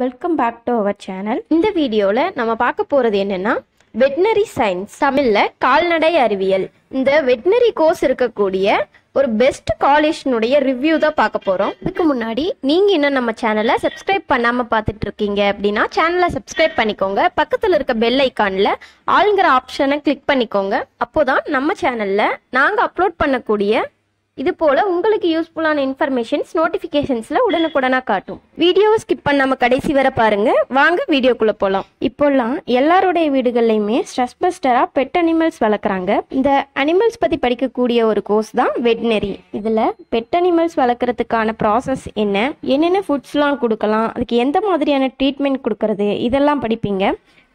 Welcome back to our channel இந்த வீடியோவில் நம்ம பார்க்க போகிறது என்னென்னா வெட்னரி சயின்ஸ் தமிழில் கால்நடை அறிவியல். இந்த வெட்னரி கோர்ஸ் இருக்கக்கூடிய ஒரு பெஸ்ட் காலேஜ்னுடைய ரிவ்யூ தான் பார்க்க போகிறோம் இதுக்கு முன்னாடி நீங்கள் இன்னும் நம்ம சேனலை சப்ஸ்கிரைப் பண்ணாமல் பார்த்துட்டு இருக்கீங்க அப்படின்னா சேனலை சப்ஸ்கிரைப் பண்ணிக்கோங்க. பக்கத்தில் இருக்க பெல் ஐக்கானில் ஆளுங்கிற ஆப்ஷனை கிளிக் பண்ணிக்கோங்க. அப்போதான் நம்ம சேனலில் நாங்கள் அப்லோட் பண்ணக்கூடிய இது போல உங்களுக்கு யூஸ்ஃபுல்லான இன்ஃபர்மேஷன்ஸ் நோட்டிஃபிகேஷன்ஸில் உடனுக்குடனா காட்டும். வீடியோவை ஸ்கிப் பண்ணாம கடைசி வரை பாருங்க. வாங்க வீடியோக்குள்ள போலாம். இப்போல்லாம் எல்லாருடைய வீடுகள்லையுமே ஸ்ட்ரெஸ் பஸ்டரா பெட் அனிமல்ஸ் வளர்க்குறாங்க. இந்த அனிமல்ஸ் பத்தி படிக்கக்கூடிய ஒரு கோர்ஸ் தான் வெட்னரி இதுல பெட் அனிமல்ஸ் வளர்க்குறதுக்கான ப்ராசஸ் என்ன என்னென்ன ஃபுட்ஸ்லாம் கொடுக்கலாம் அதுக்கு எந்த மாதிரியான ட்ரீட்மெண்ட் கொடுக்கறது இதெல்லாம் படிப்பீங்க.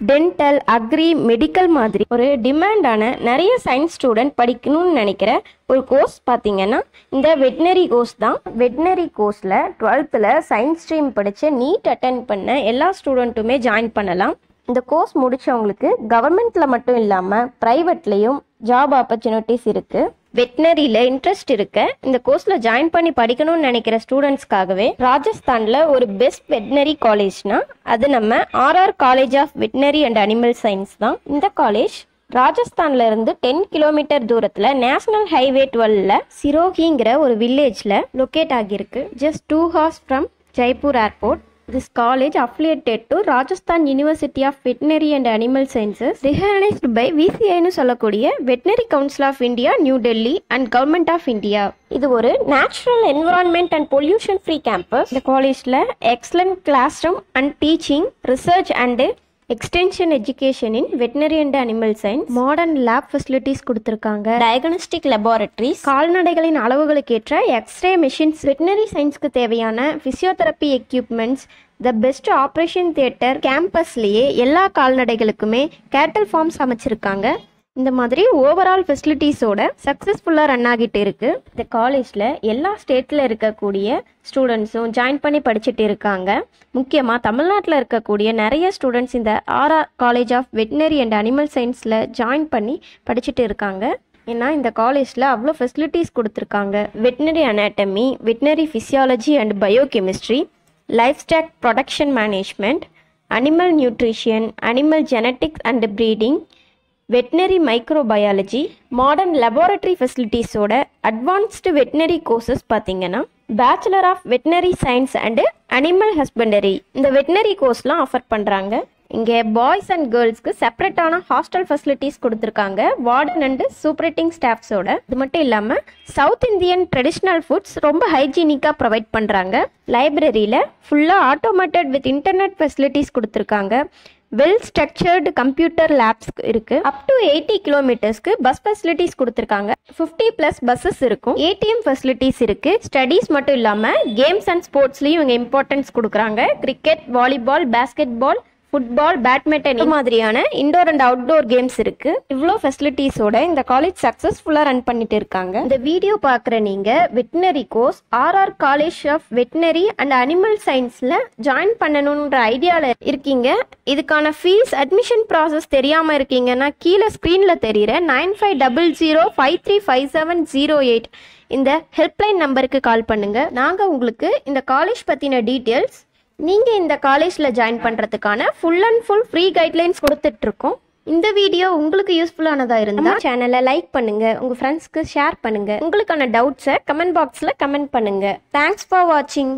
டென்டல் அக்ரி மெடிக்கல் மாதிரி ஒரு டிமாண்டான நிறைய சயின்ஸ் ஸ்டூடெண்ட் படிக்கணும்னு நினைக்கிற ஒரு கோர்ஸ் பார்த்தீங்கன்னா இந்த வெட்னரி கோர்ஸ் தான். வெட்னரி கோர்ஸில் டுவெல்த்தில் சயின்ஸ் ஸ்ட்ரீம் படித்து நீட் அட்டன் பண்ண எல்லா ஸ்டூடெண்ட்டுமே ஜாயின் பண்ணலாம். இந்த கோர்ஸ் முடிச்சவங்களுக்கு கவர்மெண்ட்டில் மட்டும் இல்லாமல் ப்ரைவேட்லேயும் ஜாப் ஆப்பர்ச்சுனிட்டிஸ் இருக்குது வெட்னரியில் இன்ட்ரெஸ்ட் இருக்க. இந்த கோர்ஸில் ஜாயின் பண்ணி படிக்கணும்னு நினைக்கிற ஸ்டூடெண்ட்ஸ்க்காகவே ராஜஸ்தானில் ஒரு பெஸ்ட் வெட்னரி காலேஜ்னா அது நம்ம RR college of veterinary and animal science தான். இந்த காலேஜ் ராஜஸ்தான்ல இருந்து டென் கிலோமீட்டர் தூரத்தில் நேஷனல் ஹைவே டுவெல்ல சிரோகிங்கிற ஒரு வில்லேஜில் லொக்கேட் ஆகியிருக்கு. Just two hours from Jaipur airport This college affiliated to Rajasthan university of Veterinary and animal sciences recognized by விசிஐன்னு சொல்லக்கூடிய veterinary council of India new Delhi and government of India இது ஒரு natural environment and pollution free campus இந்த காலேஜில் excellent class room and teaching research and extension education in veterinary and animal science modern lab facilities கொடுத்துருக்காங்க. Diagnostic laboratories கால்நடைகளின் அளவுகளுக்கு ஏற்ற X ray machines veterinary சயின்ஸ்க்கு தேவையான physiotherapy equipments the best operation theatre கேம்பஸ்லேயே எல்லா கால்நடைகளுக்குமே கேட்டல் ஃபார்ம்ஸ் அமைச்சிருக்காங்க. இந்த மாதிரி ஓவரால் ஃபெசிலிட்டிஸோட சக்ஸஸ்ஃபுல்லாக ரன் ஆகிட்டு இருக்குது இந்த காலேஜில் எல்லா ஸ்டேட்டில் இருக்கக்கூடிய ஸ்டூடெண்ட்ஸும் ஜாயின் பண்ணி படிச்சுட்டு இருக்காங்க. முக்கியமாக தமிழ்நாட்டில் இருக்கக்கூடிய நிறைய ஸ்டூடெண்ட்ஸ் இந்த RR college of veterinary and animal சயின்ஸில் ஜாயின் பண்ணி படிச்சுட்டு இருக்காங்க. ஏன்னா இந்த காலேஜில் அவ்வளோ ஃபெசிலிட்டிஸ் கொடுத்துருக்காங்க. Veterinary anatomy veterinary physiology and biochemistry livestock production management animal nutrition animal genetics and breeding veterinary microbiology modern laboratory ஃபெசிலிட்டிஸோட advanced veterinary courses பார்த்தீங்கன்னா bachelor of veterinary science and animal husbandry இந்த வெட்னரி கோர்ஸ்லாம் offer பண்ணுறாங்க இங்கே boys and கேர்ள்ஸ்க்கு செப்பரேட்டான hostel facilities கொடுத்துருக்காங்க. Warden and supporting ஸ்டாஃப்ஸோட இது மட்டும் இல்லாமல் சவுத் இந்தியன் ட்ரெடிஷ்னல் ஃபுட்ஸ் ரொம்ப ஹைஜீனிக்காக ப்ரொவைட் பண்ணுறாங்க லைப்ரரியில் ஃபுல்லாக ஆட்டோமேட்டட் வித் இன்டர்நெட் ஃபெசிலிட்டிஸ் கொடுத்துருக்காங்க. வெல் ஸ்ட்ரக்சர்டு கம்ப்யூட்டர் லேப்ஸ் இருக்கு. அப் டு எயிட்டி கிலோமீட்டர்ஸ்க்கு பஸ் ஃபெசிலிட்டிஸ் கொடுத்துருக்காங்க. ஃபிஃப்டி ப்ளஸ் பஸ்ஸஸ் இருக்கும். ஏடிஎம் ஃபெசிலிட்டிஸ் இருக்கு. ஸ்டடீஸ் மட்டும் இல்லாமல் கேம்ஸ் அண்ட் ஸ்போர்ட்ஸ்லையும் இவங்க இம்பார்ட்டன்ஸ் கொடுக்குறாங்க. Cricket volleyball basket ball football badminton மாதிரியான இண்டோர் அண்ட் அவுட்டோர் கேம்ஸ் இருக்கு. இவ்வளோ ஃபெசிலிட்டிஸோட இந்த காலேஜ் சக்ஸஸ்ஃபுல்லாக ரன் பண்ணிட்டு இருக்காங்க. இந்த வீடியோ பார்க்குற நீங்க veterinary course RR college of veterinary and animal சயின்ஸில் ஜாயின் பண்ணணுன்ற ஐடியாவில் இருக்கீங்க. இதுக்கான ஃபீஸ் அட்மிஷன் ப்ராசஸ் தெரியாமல் இருக்கீங்கன்னா கீழே ஸ்க்ரீனில் தெரிகிற nine five double zero five three five seven zero eight இந்த ஹெல்ப்லைன் நம்பருக்கு கால் பண்ணுங்க. நாங்கள் உங்களுக்கு இந்த காலேஜ் பற்றின டீட்டெயில்ஸ் நீங்கள் இந்த காலேஜில் ஜாயின் பண்ணுறதுக்கான full and full free guidelines கொடுத்துட்ருக்கோம். இந்த வீடியோ உங்களுக்கு யூஸ்ஃபுல்லானதாக இருந்தால் சேனலை லைக் பண்ணுங்கள் உங்கள் ஃப்ரெண்ட்ஸ்க்கு ஷேர் பண்ணுங்கள் உங்களுக்கான டவுட்ஸை கமெண்ட் பாக்ஸில் கமெண்ட் பண்ணுங்கள் தேங்க்ஸ் ஃபார் வாட்சிங்